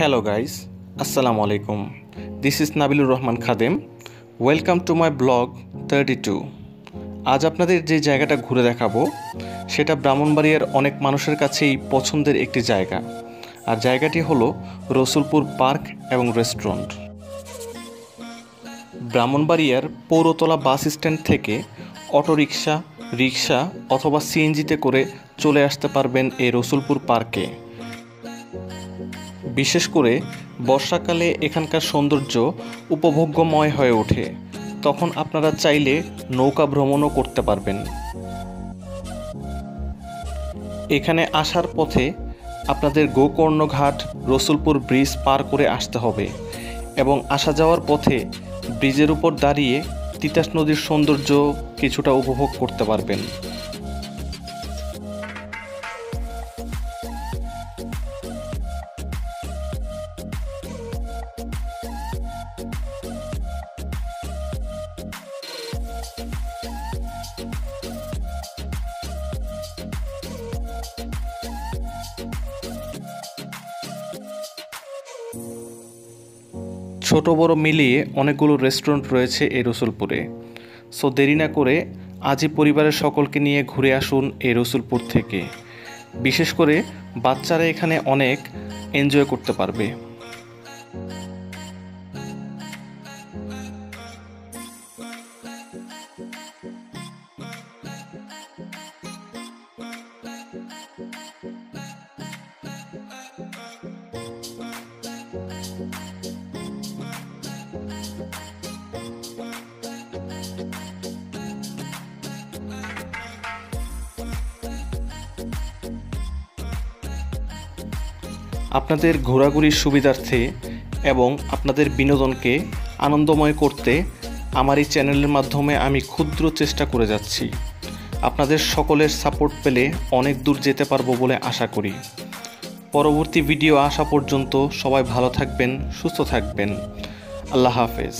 Hello guys, আসসালামু আলাইকুম this is Nabilur Rahman Khadem welcome to my blog thirty two আজ আপনাদের যে জায়গাটা ঘুরে দেখাবো সেটা ব্রাহ্মণবাড়িয়ার অনেক মানুষের কাছেই পছন্দের একটি জায়গা। আর জায়গাটি হলো রসুলপুর পার্ক এবং রেস্টুরেন্ট। ব্রাহ্মণবাড়িয়ার পৌরতলা বাস স্ট্যান্ড থেকে অটোরিকশা রিক্সা অথবা সিএনজিতে করে চলে আসতে পারবেন এই রসুলপুর পার্কে। বিশেষ করে বর্ষাকালে এখানকার সৌন্দর্য উপভোগ্যময় হয়ে ওঠে। তখন আপনারা চাইলে নৌকা ভ্রমণও করতে পারবেন। এখানে আসার পথে আপনাদের গোকর্ণঘাট, রসুলপুর ব্রিজ পার করে আসতে হবে এবং আসা যাওয়ার পথে ব্রিজের উপর দাঁড়িয়ে তিতাস নদীর সৌন্দর্য কিছুটা উপভোগ করতে পারবেন। ছোট বড় মিলিয়ে অনেকগুলো রেস্টুরেন্ট রয়েছে এই রসুলপুরে। সো দেরি না করে আজই পরিবারের সকলকে নিয়ে ঘুরে আসুন এই রসুলপুর থেকে। বিশেষ করে বাচ্চারা এখানে অনেক এনজয় করতে পারবে। আপনাদের ঘোরাঘুরির সুবিধার্থে এবং আপনাদের বিনোদনকে আনন্দময় করতে আমার এই চ্যানেলের মাধ্যমে আমি ক্ষুদ্র চেষ্টা করে যাচ্ছি। আপনাদের সকলের সাপোর্ট পেলে অনেক দূর যেতে পারব বলে আশা করি। পরবর্তী ভিডিও আসা পর্যন্ত সবাই ভালো থাকবেন, সুস্থ থাকবেন। আল্লাহ হাফেজ